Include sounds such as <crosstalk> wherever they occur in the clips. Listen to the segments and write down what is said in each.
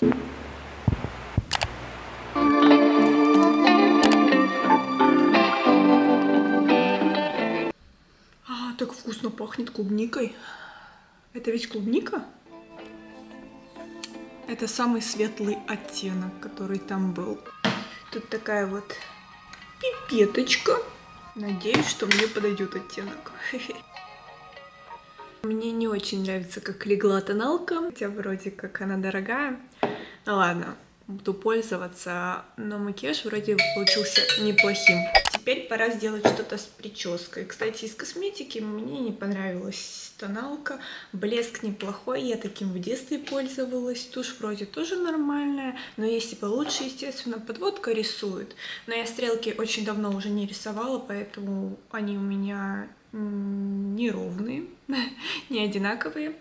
А, так вкусно пахнет клубникой. Это ведь клубника? Это самый светлый оттенок, который там был. Тут такая вот пипеточка. Надеюсь, что мне подойдет оттенок. <laughs> Мне не очень нравится, как легла тоналка, хотя вроде как она дорогая. Ну ладно, буду пользоваться, но макияж вроде получился неплохим. Теперь пора сделать что-то с прической. Кстати, из косметики мне не понравилась тоналка. Блеск неплохой, я таким в детстве пользовалась. Тушь вроде тоже нормальная, но есть и получше, естественно. Подводка рисует. Но я стрелки очень давно уже не рисовала, поэтому они у меня неровные, <laughs> не одинаковые.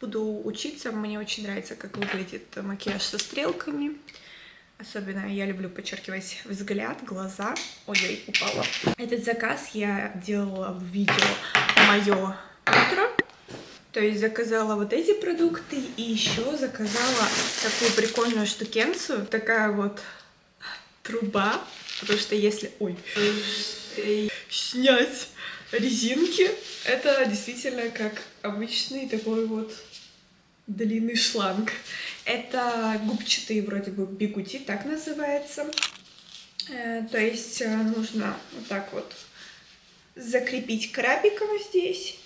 Буду учиться, мне очень нравится, как выглядит макияж со стрелками. Особенно я люблю подчеркивать взгляд, глаза. Ой, упала. Этот заказ я делала в видео «Мое утро». То есть заказала вот эти продукты и еще заказала такую прикольную штукенцию. Такая вот труба. Потому что если... Ой, снять резинки, это действительно как обычный такой вот длинный шланг. Это губчатый вроде бы бигути, так называется. Э, то есть э, нужно вот так вот закрепить крабиком здесь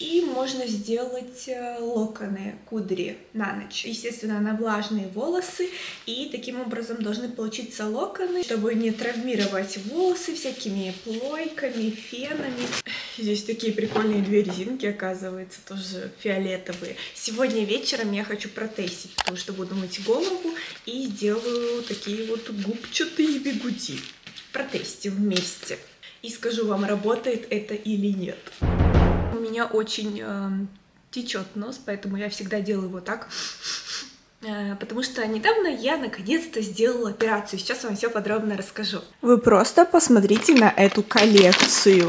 и можно сделать э, локоны, кудри на ночь. Естественно, на влажные волосы. И таким образом должны получиться локоны, чтобы не травмировать волосы всякими плойками, фенами. Здесь такие прикольные две резинки, оказывается, тоже фиолетовые. Сегодня вечером я хочу протестить, потому что буду мыть голову и сделаю такие вот губчатые бигуди. Протестим вместе. И скажу вам, работает это или нет у меня очень э, течет нос, поэтому я всегда делаю вот так. <laughs> Э, потому что недавно я наконец-то сделала операцию. Сейчас вам все подробно расскажу. Вы просто посмотрите на эту коллекцию.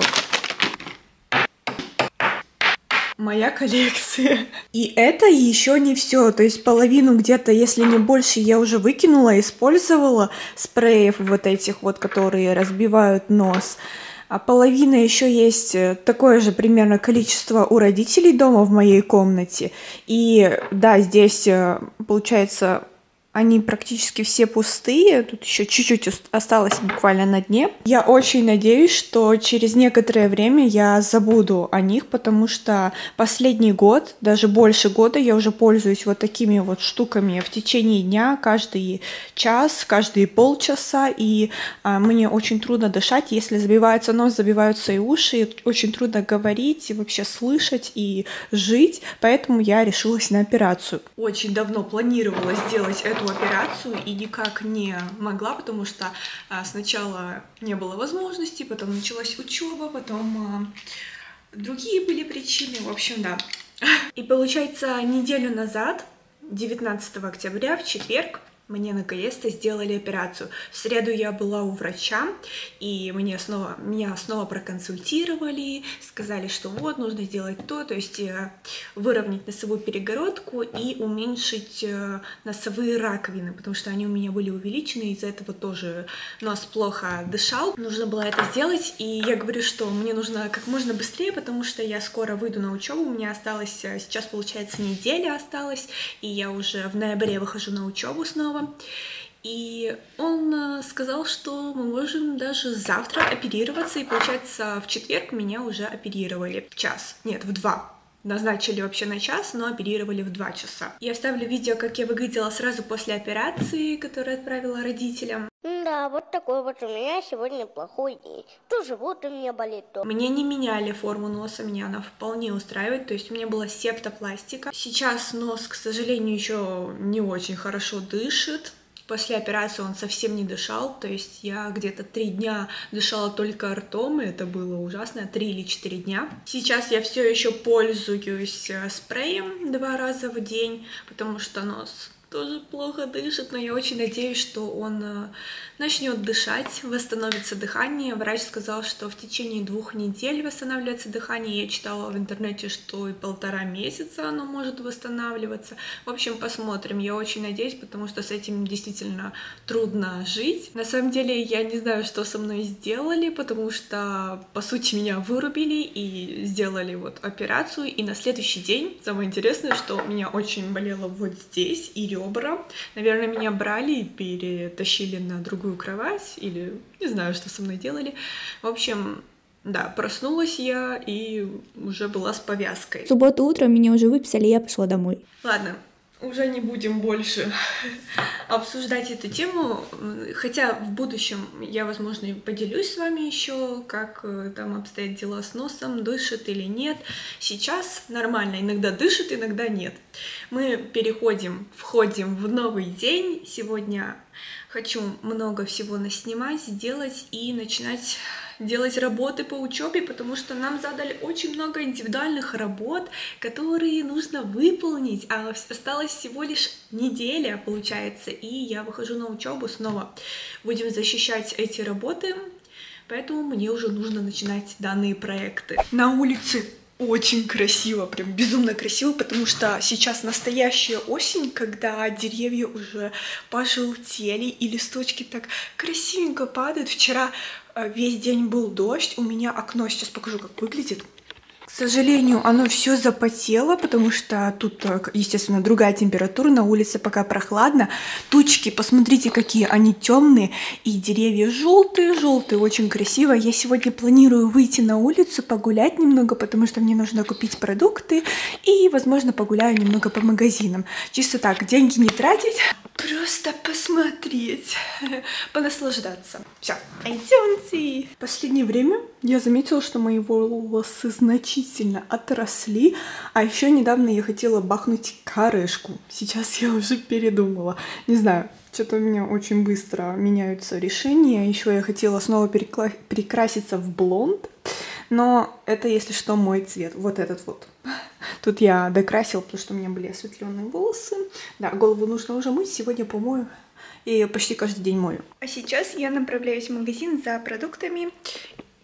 Моя коллекция. <laughs> И это еще не все. То есть половину где-то, если не больше, я уже выкинула, использовала спреев вот этих вот, которые разбивают нос а половина еще есть э, такое же примерно количество у родителей дома в моей комнате. И да, здесь э, получается они практически все пустые, тут еще чуть-чуть осталось буквально на дне. Я очень надеюсь, что через некоторое время я забуду о них, потому что последний год, даже больше года, я уже пользуюсь вот такими вот штуками в течение дня, каждый час, каждые полчаса, и а, мне очень трудно дышать, если забивается нос, забиваются и уши, и очень трудно говорить, и вообще слышать и жить, поэтому я решилась на операцию. Очень давно планировала сделать эту эту операцию и никак не могла, потому что а, сначала не было возможности, потом началась учеба, потом а, другие были причины, в общем, да. И получается, неделю назад, 19 октября, в четверг, мне наконец-то сделали операцию. В среду я была у врача, и мне снова, меня снова проконсультировали, сказали, что вот, нужно сделать то, то есть э, выровнять носовую перегородку и уменьшить э, носовые раковины, потому что они у меня были увеличены, из-за этого тоже нос плохо дышал. Нужно было это сделать, и я говорю, что мне нужно как можно быстрее, потому что я скоро выйду на учебу, у меня осталось, э, сейчас получается неделя осталась, и я уже в ноябре выхожу на учебу снова, и он э, сказал, что мы можем даже завтра оперироваться, и получается в четверг меня уже оперировали в час, нет, в два. Назначили вообще на час, но оперировали в два часа. Я вставлю видео, как я выглядела сразу после операции, которую отправила родителям. Да, вот такой вот у меня сегодня плохой день. То живот у меня болит, то... Мне не меняли форму носа, меня она вполне устраивает, то есть у меня была септопластика. Сейчас нос, к сожалению, еще не очень хорошо дышит, После операции он совсем не дышал, то есть я где-то три дня дышала только ртом, и это было ужасно, три или четыре дня. Сейчас я все еще пользуюсь э, спреем два раза в день, потому что нос тоже плохо дышит, но я очень надеюсь, что он э, начнет дышать, восстановится дыхание. Врач сказал, что в течение двух недель восстанавливается дыхание. Я читала в интернете, что и полтора месяца оно может восстанавливаться. В общем, посмотрим. Я очень надеюсь, потому что с этим действительно трудно жить. На самом деле, я не знаю, что со мной сделали, потому что, по сути, меня вырубили и сделали вот операцию. И на следующий день, самое интересное, что меня очень болело вот здесь и ребра. Наверное, меня брали и перетащили на другую кровать или не знаю, что со мной делали. В общем, да, проснулась я и уже была с повязкой. В субботу утром меня уже выписали, я пошла домой. Ладно, уже не будем больше <laughs> обсуждать эту тему, хотя в будущем я, возможно, поделюсь с вами еще, как э, там обстоят дела с носом, дышит или нет. Сейчас нормально, иногда дышит, иногда нет. Мы переходим, входим в новый день. Сегодня хочу много всего наснимать, сделать и начинать делать работы по учебе, потому что нам задали очень много индивидуальных работ, которые нужно выполнить, а осталось всего лишь неделя, получается, и я выхожу на учебу снова. Будем защищать эти работы, поэтому мне уже нужно начинать данные проекты. На улице очень красиво, прям безумно красиво, потому что сейчас настоящая осень, когда деревья уже пожелтели и листочки так красивенько падают. Вчера Э, весь день был дождь, у меня окно, сейчас покажу, как выглядит. К сожалению, оно все запотело, потому что тут, э, естественно, другая температура, на улице пока прохладно. Тучки, посмотрите, какие они темные, и деревья желтые, желтые, очень красиво. Я сегодня планирую выйти на улицу, погулять немного, потому что мне нужно купить продукты, и, возможно, погуляю немного по магазинам. Чисто так, деньги не тратить, просто посмотреть, <laughs> понаслаждаться. Все, идемте. В последнее время я заметила, что мои волосы значительно отросли, а еще недавно я хотела бахнуть корешку. Сейчас я уже передумала. Не знаю, что-то у меня очень быстро меняются решения. Еще я хотела снова перекраситься в блонд, но это, если что, мой цвет. Вот этот вот. Тут я докрасила, потому что у меня были осветленные волосы. Да, голову нужно уже мыть. Сегодня помою. Ее почти каждый день мою. А сейчас я направляюсь в магазин за продуктами.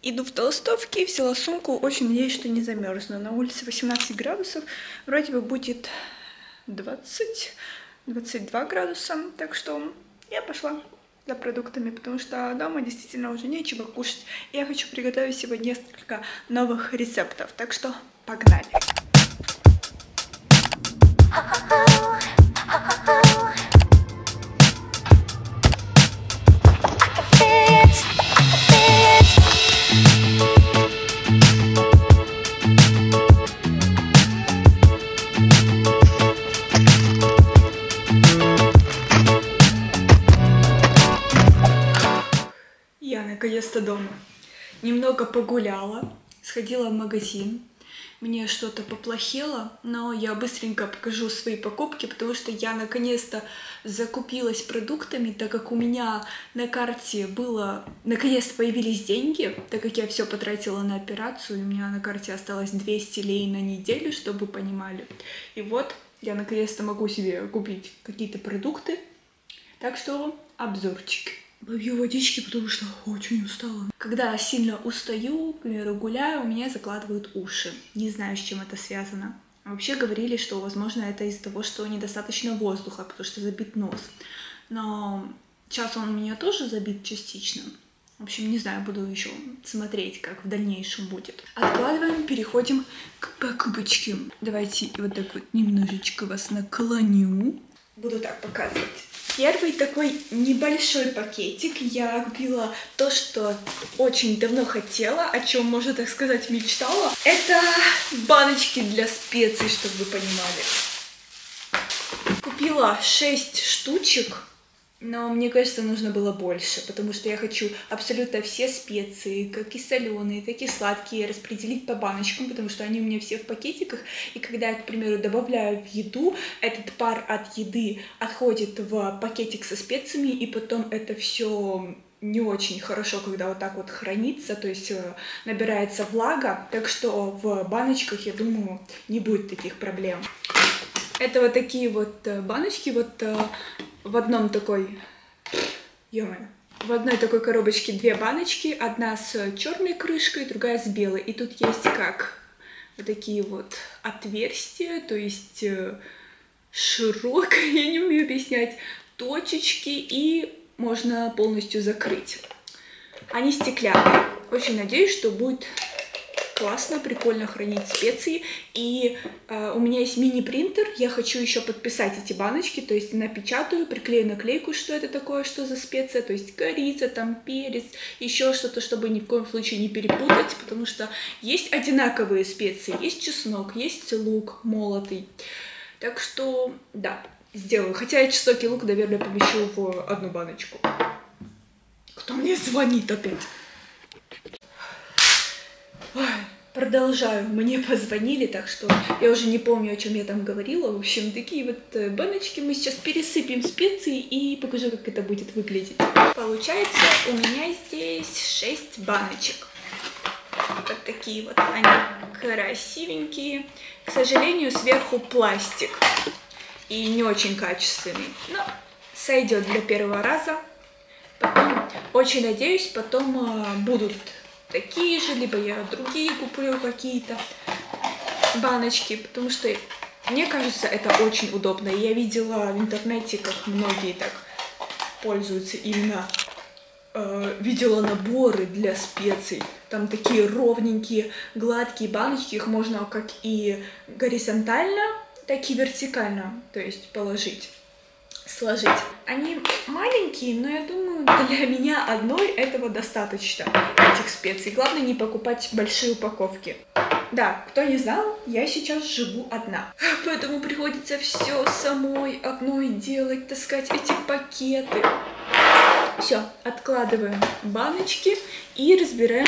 Иду в толстовке, взяла сумку. Очень надеюсь, что не замерзну. На улице 18 градусов. Вроде бы будет 20, 22 градуса. Так что я пошла за продуктами, потому что дома действительно уже нечего кушать. Я хочу приготовить сегодня несколько новых рецептов. Так что погнали! Наконец-то дома. Немного погуляла, сходила в магазин, мне что-то поплохело, но я быстренько покажу свои покупки, потому что я наконец-то закупилась продуктами, так как у меня на карте было, наконец-то появились деньги, так как я все потратила на операцию, и у меня на карте осталось 200 лей на неделю, чтобы вы понимали. И вот я наконец-то могу себе купить какие-то продукты, так что обзорчик. Попью водички, потому что очень устала. Когда сильно устаю, к примеру, гуляю, у меня закладывают уши. Не знаю, с чем это связано. Вообще говорили, что, возможно, это из-за того, что недостаточно воздуха, потому что забит нос. Но сейчас он у меня тоже забит частично. В общем, не знаю, буду еще смотреть, как в дальнейшем будет. Откладываем, переходим к покупочке. Давайте вот так вот немножечко вас наклоню. Буду так показывать. Первый такой небольшой пакетик. Я купила то, что очень давно хотела, о чем, можно так сказать, мечтала. Это баночки для специй, чтобы вы понимали. Купила 6 штучек. Но мне кажется, нужно было больше, потому что я хочу абсолютно все специи, как и соленые, так и сладкие, распределить по баночкам, потому что они у меня все в пакетиках. И когда я, к примеру, добавляю в еду, этот пар от еды отходит в пакетик со специями, и потом это все не очень хорошо, когда вот так вот хранится, то есть э, набирается влага, так что в баночках, я думаю, не будет таких проблем. Это вот такие вот э, баночки, вот э, в одном такой... ё в одной такой коробочке две баночки, одна с черной крышкой, другая с белой. И тут есть как вот такие вот отверстия, то есть э, широкое, <laughs> я не умею объяснять, точечки, и можно полностью закрыть. Они стеклянные. Очень надеюсь, что будет классно, прикольно хранить специи. И э, у меня есть мини-принтер, я хочу еще подписать эти баночки, то есть напечатаю, приклею наклейку, что это такое, что за специя, то есть корица, там перец, еще что-то, чтобы ни в коем случае не перепутать, потому что есть одинаковые специи, есть чеснок, есть лук молотый. Так что, да, сделаю. Хотя я и лук, наверное, помещу в одну баночку. Кто мне звонит опять? Продолжаю. Мне позвонили, так что я уже не помню, о чем я там говорила. В общем, такие вот э, баночки мы сейчас пересыпем специи и покажу, как это будет выглядеть. Получается, у меня здесь 6 баночек. Вот такие вот они красивенькие. К сожалению, сверху пластик и не очень качественный. Но сойдет для первого раза. Потом, очень надеюсь, потом э, будут такие же, либо я другие куплю какие-то баночки, потому что мне кажется, это очень удобно. Я видела в интернете, как многие так пользуются именно э, видела наборы для специй. Там такие ровненькие, гладкие баночки. Их можно как и горизонтально, так и вертикально, то есть положить сложить. Они маленькие, но я думаю, для меня одной этого достаточно, этих специй. Главное не покупать большие упаковки. Да, кто не знал, я сейчас живу одна. Поэтому приходится все самой одной делать, таскать эти пакеты. Все, откладываем баночки и разбираем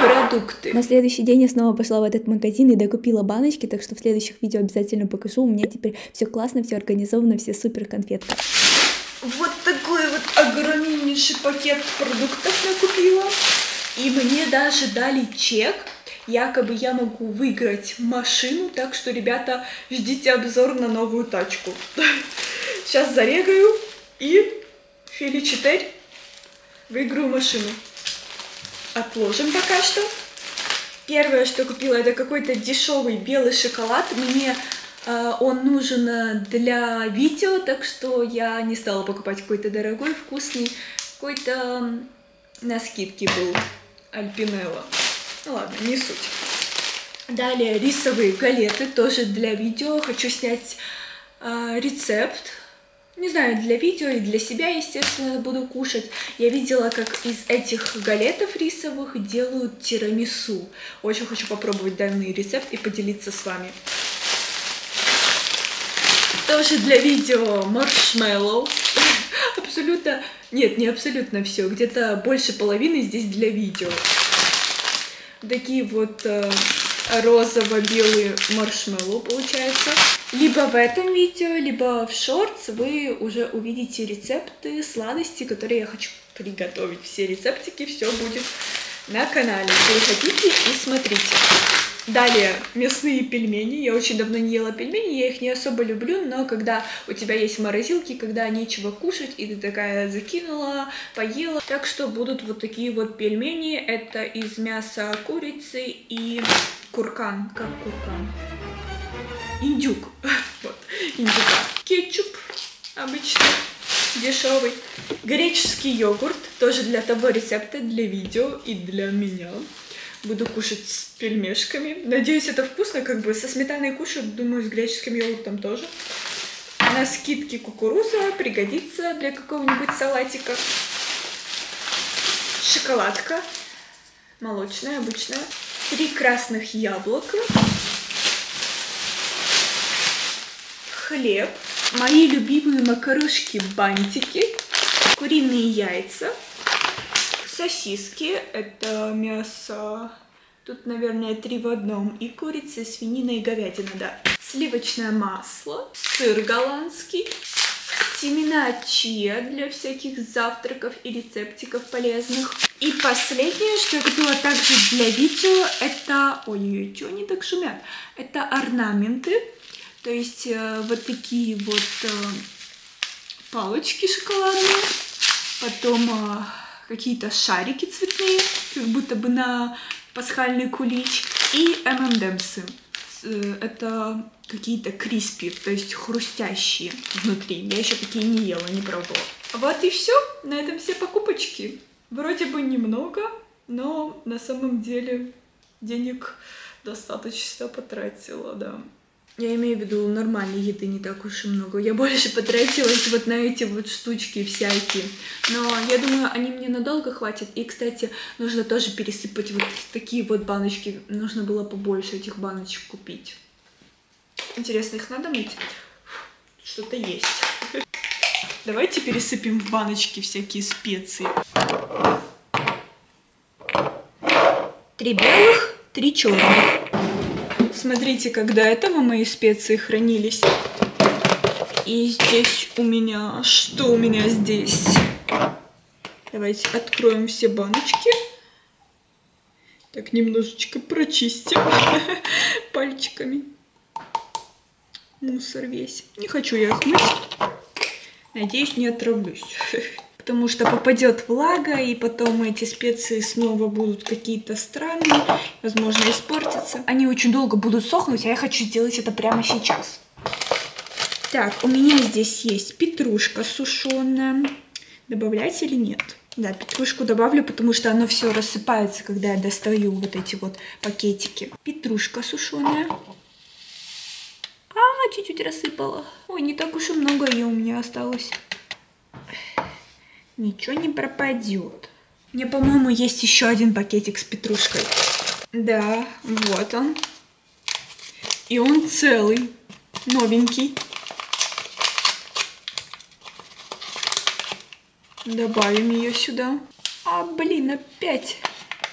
продукты. На следующий день я снова пошла в этот магазин и докупила баночки, так что в следующих видео обязательно покажу. У меня теперь все классно, все организовано, все супер конфетка. Вот такой вот огромнейший пакет продуктов накупила. И мне даже дали чек. Якобы я могу выиграть машину, так что, ребята, ждите обзор на новую тачку. Сейчас зарегаю и Фили 4 выиграю машину. Отложим пока что. Первое, что купила, это какой-то дешевый белый шоколад. Мне э, он нужен для видео, так что я не стала покупать какой-то дорогой, вкусный. Какой-то на скидке был Альпинелла. Ну ладно, не суть. Далее рисовые галеты, тоже для видео. Хочу снять э, рецепт не знаю, для видео и для себя, естественно, буду кушать. Я видела, как из этих галетов рисовых делают тирамису. Очень хочу попробовать данный рецепт и поделиться с вами. Тоже для видео маршмеллоу. <laughs> Абсолютно, нет, не абсолютно все, где-то больше половины здесь для видео. Такие вот э, розово-белые маршмеллоу получается. Либо в этом видео, либо в шортс вы уже увидите рецепты сладости, которые я хочу приготовить. Все рецептики, все будет на канале. Переходите и смотрите. Далее, мясные пельмени. Я очень давно не ела пельмени, я их не особо люблю, но когда у тебя есть морозилки, когда нечего кушать, и ты такая закинула, поела. Так что будут вот такие вот пельмени. Это из мяса курицы и куркан. Как куркан? Индюк. <laughs> вот, индюка. Кетчуп обычно дешевый. Греческий йогурт, тоже для того рецепта, для видео и для меня. Буду кушать с пельмешками. Надеюсь, это вкусно, как бы со сметаной кушаю, думаю, с греческим йогуртом тоже. На скидке кукуруза пригодится для какого-нибудь салатика. Шоколадка молочная, обычная. Три красных яблока. Хлеб. Мои любимые макарушки-бантики. Куриные яйца сосиски, это мясо, тут, наверное, три в одном, и курица, свинина и говядина, да. Сливочное масло, сыр голландский, семена чиа для всяких завтраков и рецептиков полезных. И последнее, что я купила также для видео, это... Ой-ой-ой, они так шумят? Это орнаменты. То есть э, вот такие вот э, палочки шоколадные, потом э, какие-то шарики цветные, как будто бы на пасхальный кулич, и ММДМсы. Э, это какие-то криспи, то есть хрустящие внутри. Я еще такие не ела, не пробовала. Вот и все. На этом все покупочки. Вроде бы немного, но на самом деле денег достаточно потратила, да. Я имею в виду нормальной еды не так уж и много. Я больше потратилась вот на эти вот штучки всякие. Но я думаю, они мне надолго хватит. И, кстати, нужно тоже пересыпать вот такие вот баночки. Нужно было побольше этих баночек купить. Интересно, их надо мыть? Что-то есть. Давайте пересыпем в баночки всякие специи. Три белых, три черных. Смотрите, когда этого мои специи хранились. И здесь у меня... Что у меня здесь? Давайте откроем все баночки. Так, немножечко прочистим <laughs> пальчиками. Мусор весь. Не хочу я их мыть. Надеюсь, не отравлюсь. <laughs> Потому что попадет влага, и потом эти специи снова будут какие-то странные, возможно, испортятся. Они очень долго будут сохнуть, а я хочу сделать это прямо сейчас. Так, у меня здесь есть петрушка сушеная. Добавлять или нет? Да, петрушку добавлю, потому что оно все рассыпается, когда я достаю вот эти вот пакетики. Петрушка сушеная. А, чуть-чуть рассыпала. Ой, не так уж и много ее у меня осталось. Ничего не пропадет. Мне, по-моему, есть еще один пакетик с петрушкой. Да, вот он. И он целый, новенький. Добавим ее сюда. А, блин, опять.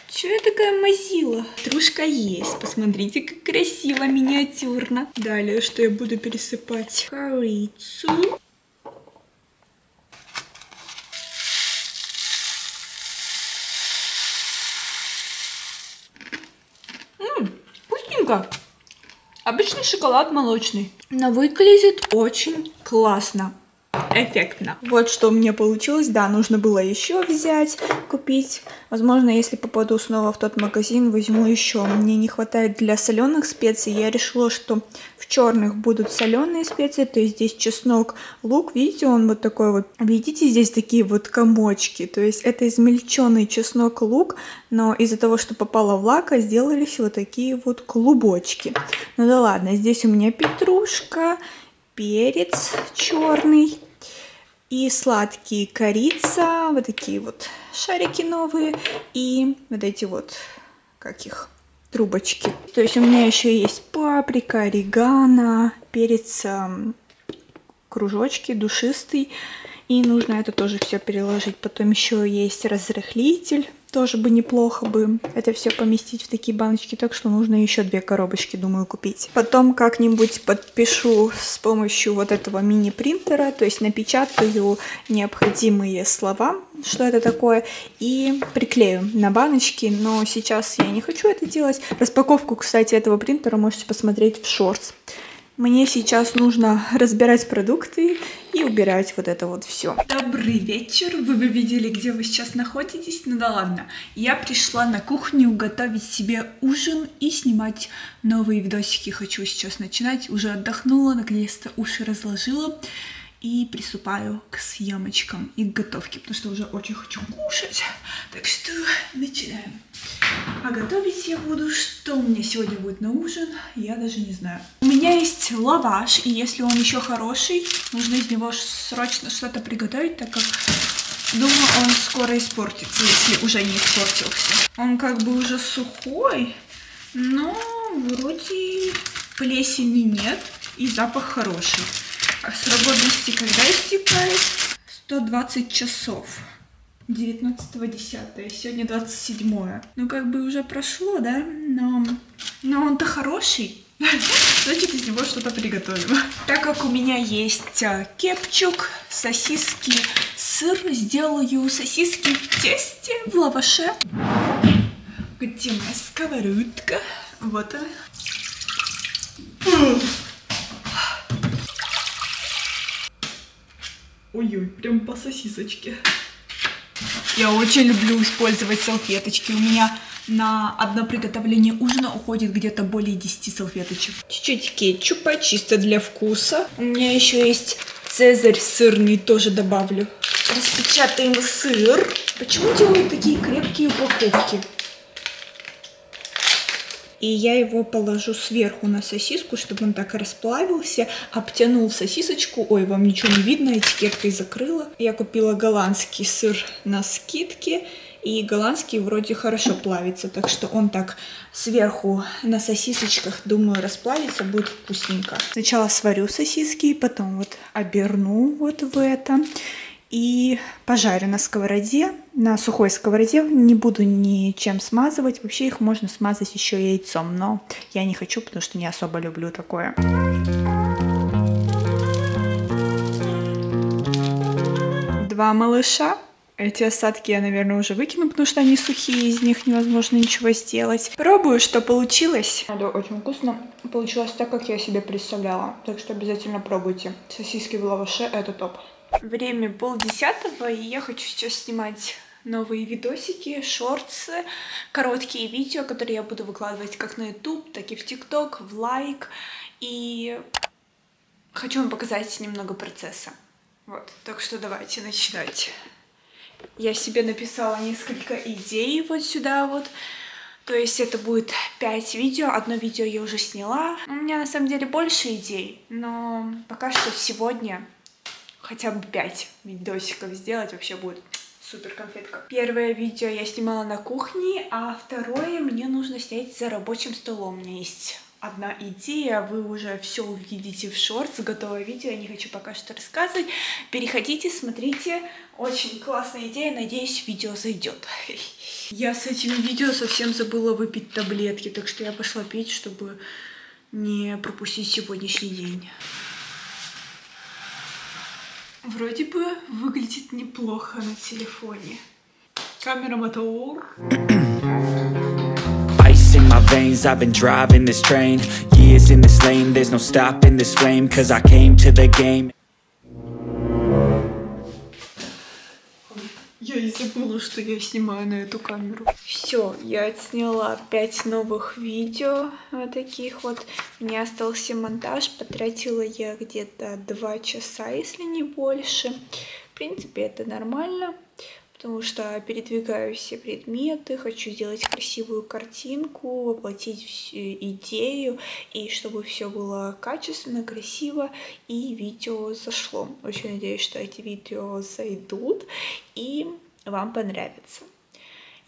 Чего я такая мазила? Трушка есть. Посмотрите, как красиво, миниатюрно. Далее, что я буду пересыпать? Корицу. Ммм, вкусненько. Обычный шоколад молочный. Но выглядит очень классно эффектно. Вот что у меня получилось. Да, нужно было еще взять, купить. Возможно, если попаду снова в тот магазин, возьму еще. Мне не хватает для соленых специй. Я решила, что в черных будут соленые специи. То есть здесь чеснок, лук. Видите, он вот такой вот. Видите, здесь такие вот комочки. То есть это измельченный чеснок, лук. Но из-за того, что попала влага, сделались вот такие вот клубочки. Ну да ладно, здесь у меня петрушка, перец черный, и сладкие корица, вот такие вот шарики новые, и вот эти вот, как их, трубочки. То есть у меня еще есть паприка, орегано, перец, кружочки, душистый, и нужно это тоже все переложить. Потом еще есть разрыхлитель, тоже бы неплохо бы это все поместить в такие баночки, так что нужно еще две коробочки, думаю, купить. Потом как-нибудь подпишу с помощью вот этого мини-принтера, то есть напечатаю необходимые слова, что это такое, и приклею на баночки, но сейчас я не хочу это делать. Распаковку, кстати, этого принтера можете посмотреть в шортс. Мне сейчас нужно разбирать продукты и убирать вот это вот все. Добрый вечер. Вы бы видели, где вы сейчас находитесь. Ну да ладно. Я пришла на кухню готовить себе ужин и снимать новые видосики. Хочу сейчас начинать. Уже отдохнула, наконец-то уши разложила и приступаю к съемочкам и к готовке, потому что уже очень хочу кушать. Так что начинаем. А готовить я буду, что у меня сегодня будет на ужин, я даже не знаю. У меня есть лаваш, и если он еще хороший, нужно из него срочно что-то приготовить, так как думаю, он скоро испортится, если уже не испортился. Он как бы уже сухой, но вроде плесени нет, и запах хороший. А срок годности когда истекает? 120 часов. 19.10. Сегодня 27. Ну, как бы уже прошло, да? Но, но он-то хороший. <laughs> Значит, из него что-то приготовим. Так как у меня есть а, кепчук, сосиски, сыр, сделаю сосиски в тесте, в лаваше. Где моя сковородка? Вот она. Ой-ой, прям по сосисочке. Я очень люблю использовать салфеточки. У меня на одно приготовление ужина уходит где-то более 10 салфеточек. Чуть-чуть кетчупа, чисто для вкуса. У меня еще есть цезарь сырный, тоже добавлю. Распечатаем сыр. Почему делают такие крепкие упаковки? И я его положу сверху на сосиску, чтобы он так расплавился, обтянул сосисочку. Ой, вам ничего не видно, этикеткой закрыла. Я купила голландский сыр на скидке, и голландский вроде хорошо плавится, так что он так сверху на сосисочках, думаю, расплавится, будет вкусненько. Сначала сварю сосиски, потом вот оберну вот в это и пожарю на сковороде, на сухой сковороде, не буду ничем смазывать, вообще их можно смазать еще яйцом, но я не хочу, потому что не особо люблю такое. Два малыша. Эти осадки я, наверное, уже выкину, потому что они сухие, из них невозможно ничего сделать. Пробую, что получилось. Да, очень вкусно. Получилось так, как я себе представляла. Так что обязательно пробуйте. Сосиски в лаваше — это топ. Время полдесятого, и я хочу сейчас снимать новые видосики, шорты, короткие видео, которые я буду выкладывать как на YouTube, так и в TikTok, в лайк. И хочу вам показать немного процесса. Вот, так что давайте начинать. Я себе написала несколько идей вот сюда вот. То есть это будет 5 видео. Одно видео я уже сняла. У меня на самом деле больше идей, но пока что сегодня хотя бы 5 видосиков сделать, вообще будет супер конфетка. Первое видео я снимала на кухне, а второе мне нужно снять за рабочим столом. У меня есть одна идея, вы уже все увидите в шортс, готовое видео, я не хочу пока что рассказывать. Переходите, смотрите, очень классная идея, надеюсь, видео зайдет. <laughs> Я с этим видео совсем забыла выпить таблетки, так что я пошла пить, чтобы не пропустить сегодняшний день. Вроде бы выглядит неплохо на телефоне. Камера мотор. In my veins, I've been driving this train Years in this lane, there's no stopping this flame Cause I came to the game забыла, что я снимаю на эту камеру. Все, я отсняла 5 новых видео вот таких вот. Меня остался монтаж, потратила я где-то 2 часа, если не больше. В принципе, это нормально потому что передвигаю все предметы, хочу сделать красивую картинку, воплотить идею, и чтобы все было качественно, красиво, и видео зашло. Очень надеюсь, что эти видео зайдут и вам понравятся.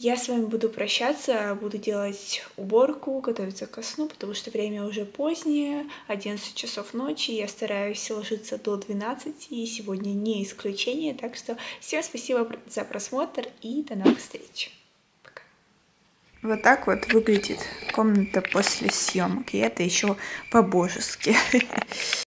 Я с вами буду прощаться, буду делать уборку, готовиться ко сну, потому что время уже позднее, 11 часов ночи, я стараюсь ложиться до 12, и сегодня не исключение, так что всем спасибо за просмотр и до новых встреч. Пока. Вот так вот выглядит комната после съемок, и это еще по-божески. <laughs>